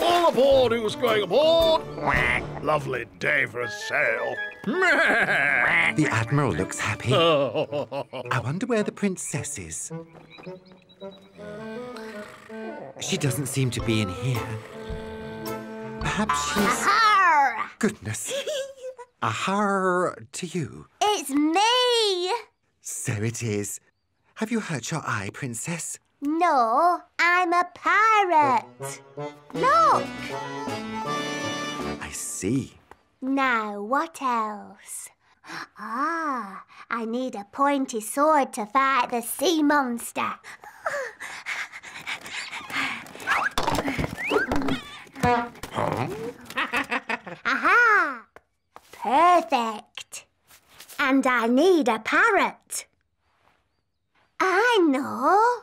All aboard who's going aboard. Lovely day for a sail. The Admiral looks happy. I wonder where the Princess is. She doesn't seem to be in here. Perhaps she's... Arr! Goodness. Aha to you. It's me! So it is. Have you hurt your eye, Princess? No, I'm a pirate. Look! I see. Now, what else? Ah, I need a pointy sword to fight the sea monster. Aha! Perfect. And I need a parrot. I know.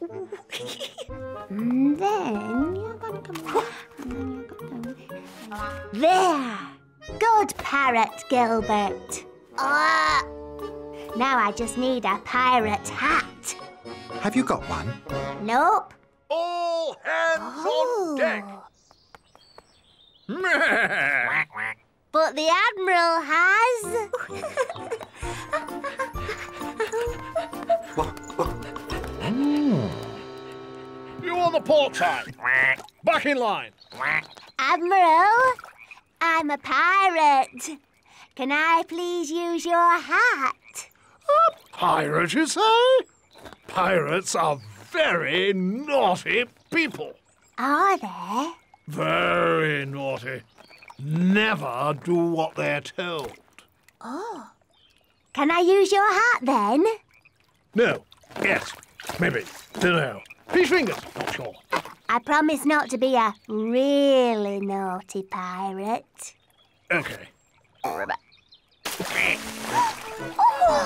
and then you're gonna come. And then you're gonna come. There. Good parrot, Gilbert. Ah. now I just need a pirate hat. Have you got one? Nope. All hands on deck. But the Admiral has. You on the port side. Back in line. Admiral, I'm a pirate. Can I please use your hat? A Pirate, you say? Pirates are very naughty people. Are they? Very naughty. Never do what they're told. Oh. Can I use your hat then? No. Yes. Maybe. Dunno. Fish fingers. Not sure. I promise not to be a really naughty pirate. Okay.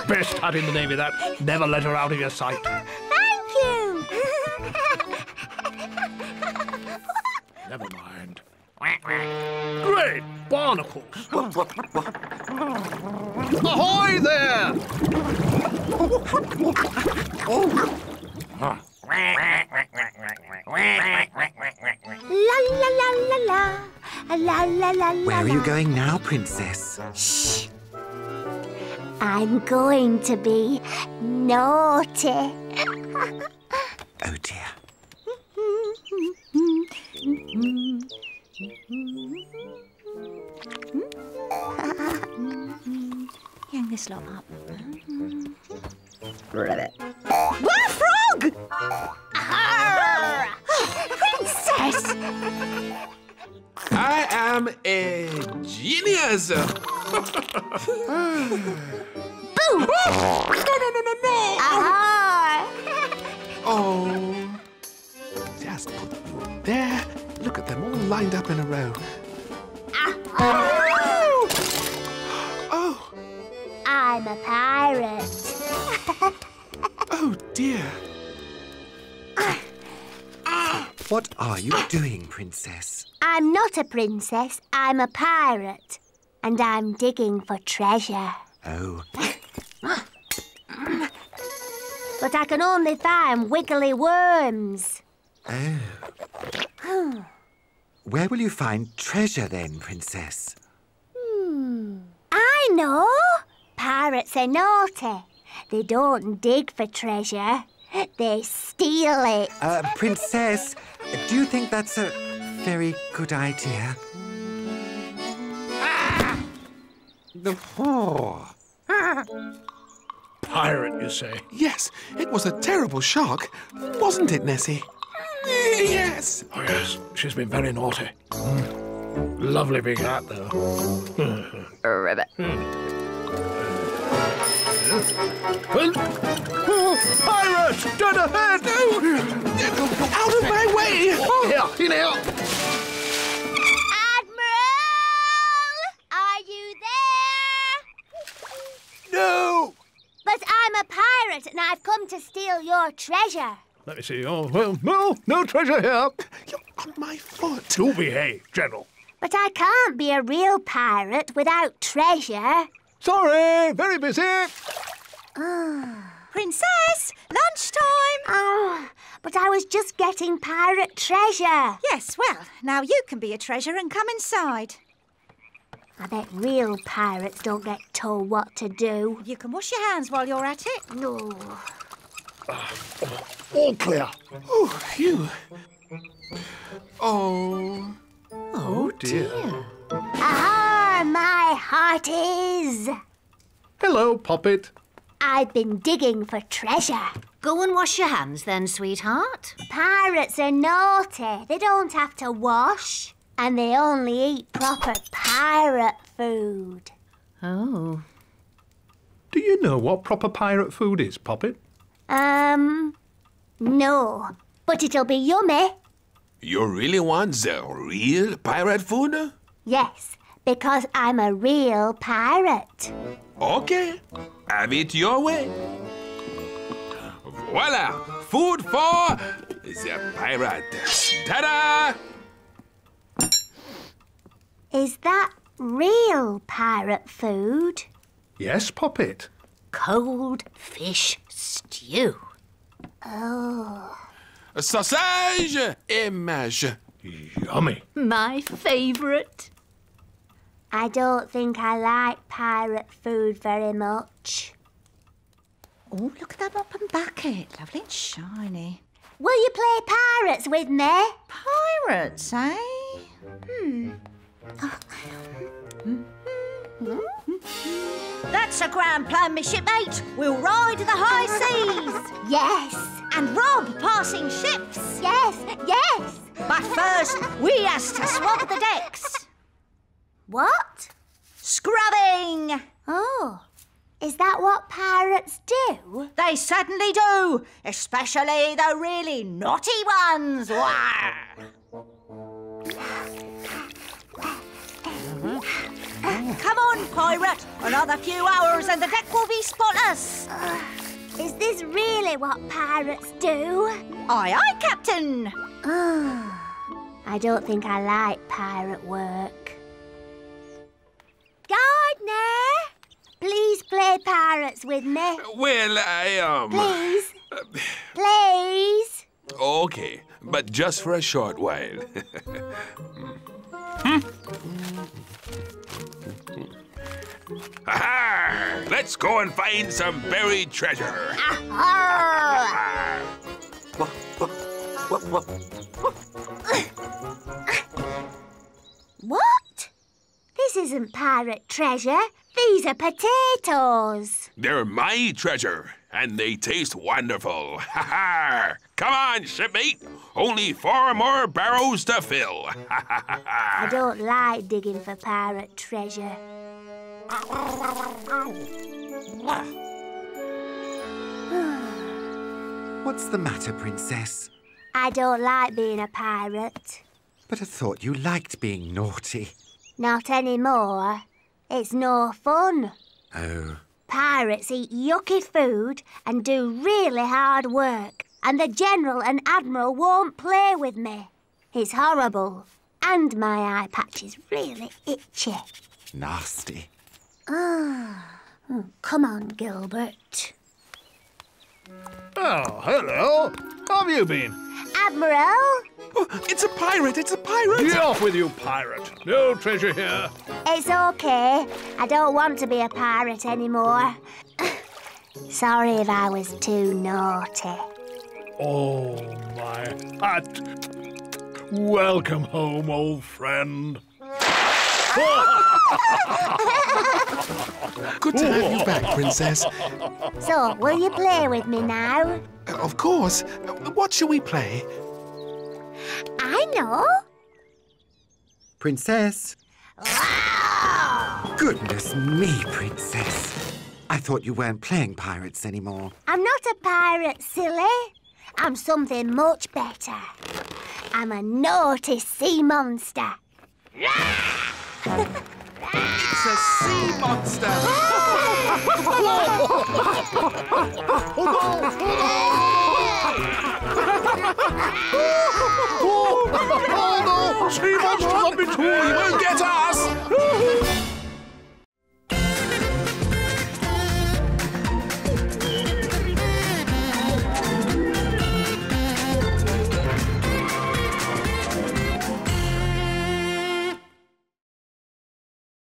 Best hat in the Navy, that. Never let her out of your sight. Thank you! Never mind. Great barnacles. Ahoy there! La la la la la. La la la la. Where are you going now, Princess? Shh. I'm going to be naughty. Oh dear. Hang this lot up. What genius. Boo! Ah. No, no, no, no, no. Arr! Oh. Just put you there. Look at them all lined up in a row. Oh, I'm a pirate. oh dear. What are you doing, Princess? I'm not a princess, I'm a pirate. And I'm digging for treasure. Oh, But I can only find wiggly worms. oh. Where will you find treasure then, Princess? I know. Pirates are naughty. They don't dig for treasure. They steal it. Uh, Princess, do you think that's a very good idea? The oh. Pirate, you say? Yes, it was a terrible shock, wasn't it, Nessie? Yes. Oh, yes. She's been very naughty. Lovely big hat, though. Ribbit. Pirate! Dead ahead! Out of my way! Here, in here! Come to steal your treasure. Let me see. Oh, well, no, no treasure here. You're on my foot. Do behave, General. But I can't be a real pirate without treasure. Sorry, very busy. Ah. Princess! Lunchtime! Oh, but I was just getting pirate treasure. Yes, well, now you can be a treasure and come inside. I bet real pirates don't get told what to do. You can wash your hands while you're at it. No. All clear. Oh, phew. Oh. Oh dear. Ah, my hearties! Hello, Poppet. I've been digging for treasure. Go and wash your hands then, sweetheart. Pirates are naughty. They don't have to wash. And they only eat proper pirate food. Oh. Do you know what proper pirate food is, Poppet? Um, no. But it'll be yummy. You really want the real pirate food? Yes, because I'm a real pirate. Okay. Have it your way. Voila! Food for the pirate. Ta-da! Is that real pirate food? Yes, Poppet. Cold fish stew. A sausage image. Yummy. My favourite. I don't think I like pirate food very much. Oh, look at that mop and bucket. Lovely and shiny. Will you play pirates with me? Pirates, eh? Hmm. That's a grand plan, me shipmate. We'll ride the high seas Yes, and rob passing ships. yes, yes. But first, we has to swab the decks. What? Scrubbing! Oh, is that what pirates do? They certainly do, especially the really naughty ones. Wah! Come on, pirate. Another few hours and the deck will be spotless. Uh, is this really what pirates do? Aye, aye, Captain. I don't think I like pirate work. Gardener, please play pirates with me. Well, I, um... Please. Uh, please. Okay, but just for a short while. Aha! Hmm. Hmm. Let's go and find some buried treasure. What? This isn't pirate treasure. These are potatoes. They're my treasure, and they taste wonderful. Ha ha! Come on, shipmate. Only four more barrows to fill. I don't like digging for pirate treasure. What's the matter, Princess? I don't like being a pirate. But I thought you liked being naughty. Not anymore. It's no fun. Oh. Pirates eat yucky food and do really hard work. And the General and Admiral won't play with me. It's horrible. And my eye patch is really itchy. Nasty. Ah. Hmm, come on, Gilbert. Oh, hello. How have you been? Admiral? Oh, it's a pirate! It's a pirate! Get off with you, pirate. No treasure here. It's okay. I don't want to be a pirate anymore. Sorry if I was too naughty. Oh, my hat. Welcome home, old friend. Good to have you back, Princess. So, will you play with me now? Uh, of course. What shall we play? I know. Princess? Goodness me, Princess. I thought you weren't playing pirates anymore. I'm not a pirate, silly. I'm something much better. I'm a naughty sea monster. It's a sea monster! Oh, no! Sea monsters up into